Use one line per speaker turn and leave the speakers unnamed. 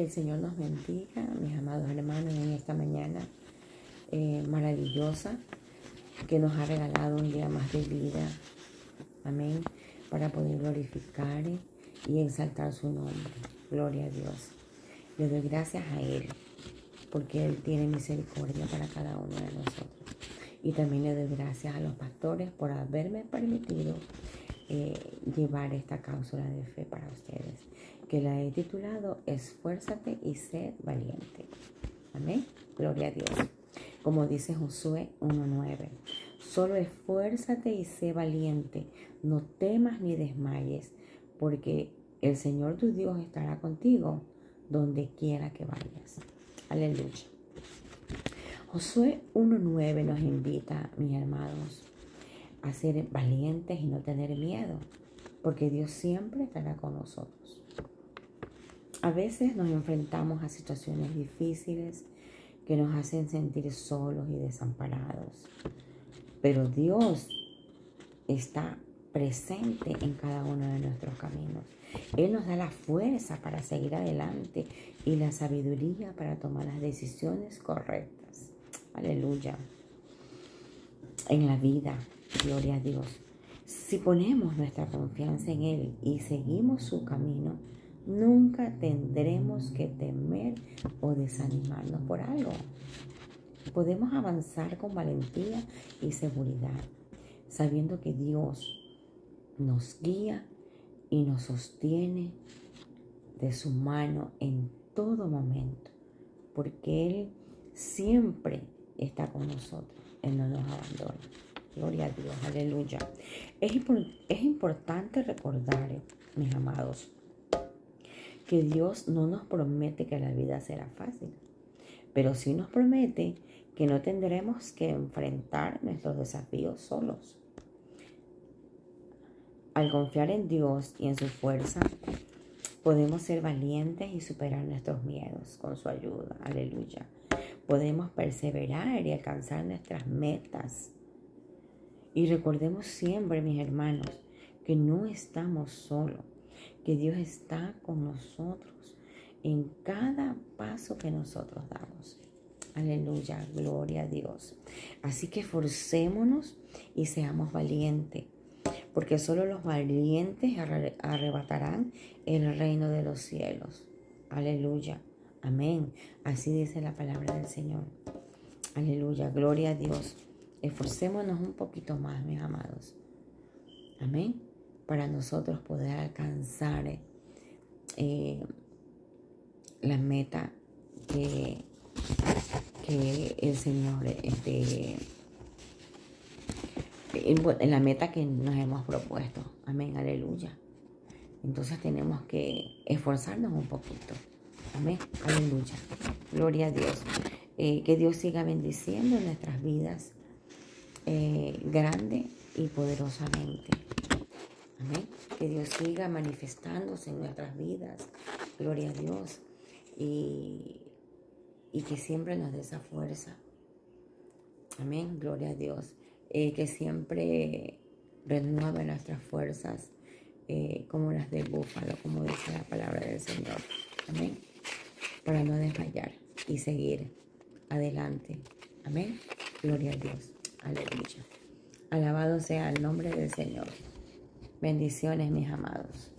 Que el Señor nos bendiga, mis amados hermanos, en esta mañana eh, maravillosa que nos ha regalado un día más de vida. Amén. Para poder glorificar y exaltar su nombre. Gloria a Dios. Le doy gracias a Él porque Él tiene misericordia para cada uno de nosotros. Y también le doy gracias a los pastores por haberme permitido eh, llevar esta cápsula de fe para ustedes, que la he titulado Esfuérzate y sé valiente. Amén. Gloria a Dios. Como dice Josué 1.9, solo esfuérzate y sé valiente, no temas ni desmayes, porque el Señor tu Dios estará contigo donde quiera que vayas. Aleluya. Josué 1.9 nos invita, mis hermanos, a ser valientes y no tener miedo, porque Dios siempre estará con nosotros. A veces nos enfrentamos a situaciones difíciles que nos hacen sentir solos y desamparados, pero Dios está presente en cada uno de nuestros caminos. Él nos da la fuerza para seguir adelante y la sabiduría para tomar las decisiones correctas. Aleluya. En la vida, gloria a Dios. Si ponemos nuestra confianza en Él y seguimos su camino, tendremos que temer o desanimarnos por algo. Podemos avanzar con valentía y seguridad, sabiendo que Dios nos guía y nos sostiene de su mano en todo momento, porque Él siempre está con nosotros, Él no nos abandona. Gloria a Dios, aleluya. Es, es importante recordar, mis amados, que Dios no nos promete que la vida será fácil, pero sí nos promete que no tendremos que enfrentar nuestros desafíos solos. Al confiar en Dios y en su fuerza, podemos ser valientes y superar nuestros miedos con su ayuda. Aleluya. Podemos perseverar y alcanzar nuestras metas. Y recordemos siempre, mis hermanos, que no estamos solos, que Dios está con nosotros en cada paso que nosotros damos. Aleluya, gloria a Dios. Así que forcémonos y seamos valientes porque solo los valientes arrebatarán el reino de los cielos. Aleluya. Amén. Así dice la palabra del Señor. Aleluya. Gloria a Dios. Esforcémonos un poquito más, mis amados. Amén. Para nosotros poder alcanzar eh, la meta que, el Señor este, en la meta que nos hemos propuesto. Amén, aleluya. Entonces tenemos que esforzarnos un poquito. Amén, aleluya. Gloria a Dios. Eh, que Dios siga bendiciendo nuestras vidas eh, grande y poderosamente. Amén. Que Dios siga manifestándose en nuestras vidas. Gloria a Dios. Y, y que siempre nos dé esa fuerza. Amén. Gloria a Dios. Eh, que siempre renueve nuestras fuerzas eh, como las del búfalo, como dice la palabra del Señor. Amén. Para no desmayar y seguir adelante. Amén. Gloria a Dios. Aleluya. Alabado sea el nombre del Señor. Bendiciones, mis amados.